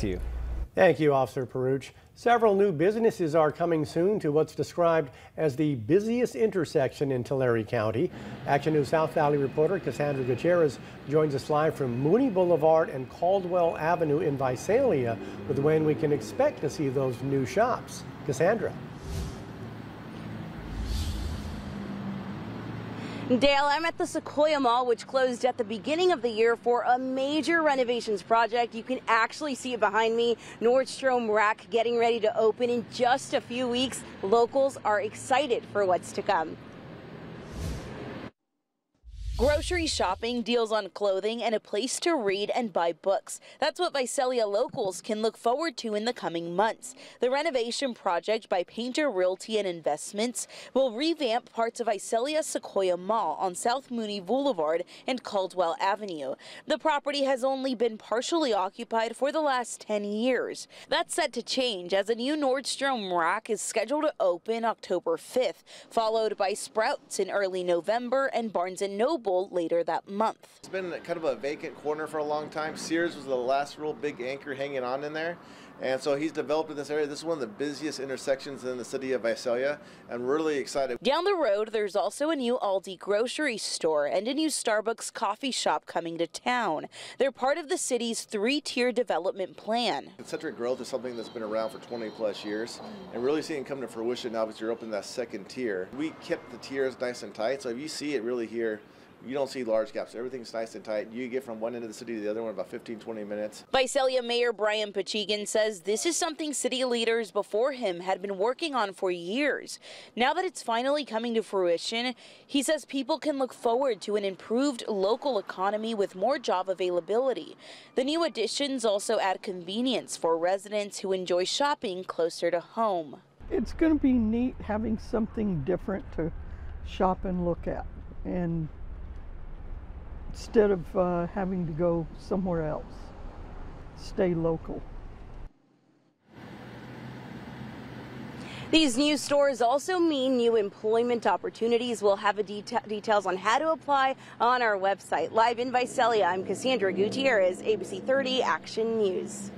To you. Thank you, Officer Peruch. Several new businesses are coming soon to what's described as the busiest intersection in Tulare County. Action News South Valley reporter Cassandra Gutierrez joins us live from Mooney Boulevard and Caldwell Avenue in Visalia with when we can expect to see those new shops. Cassandra. Dale, I'm at the Sequoia Mall, which closed at the beginning of the year for a major renovations project. You can actually see it behind me. Nordstrom Rack getting ready to open in just a few weeks. Locals are excited for what's to come. Grocery shopping, deals on clothing, and a place to read and buy books. That's what Visalia locals can look forward to in the coming months. The renovation project by Paynter Realty and Investments will revamp parts of Visalia Sequoia Mall on South Mooney Boulevard and Caldwell Avenue. The property has only been partially occupied for the last 10 years. That's set to change as a new Nordstrom rack is scheduled to open October 5th, followed by Sprouts in early November and Barnes & Noble Bowl later that month. It's been kind of a vacant corner for a long time. Sears was the last real big anchor hanging on in there. And so he's developed in this area. This is one of the busiest intersections in the city of Visalia, and we're really excited. Down the road, there's also a new Aldi grocery store and a new Starbucks coffee shop coming to town. They're part of the city's three-tier development plan. Concentric growth is something that's been around for 20 plus years, and really seeing it come to fruition now as you're opening that second tier. We kept the tiers nice and tight, so if you see it really here, you don't see large gaps. Everything's nice and tight. You get from one end of the city to the other one about 15, 20 minutes. Visalia Mayor Brian Poochigian says this is something city leaders before him had been working on for years. Now that it's finally coming to fruition, he says people can look forward to an improved local economy with more job availability. The new additions also add convenience for residents who enjoy shopping closer to home. It's going to be neat having something different to shop and look at. And instead of uh, having to go somewhere else. Stay local. These new stores also mean new employment opportunities. We'll have deta details on how to apply on our website. Live in Visalia, I'm Cassandra Gutierrez, ABC 30 Action News.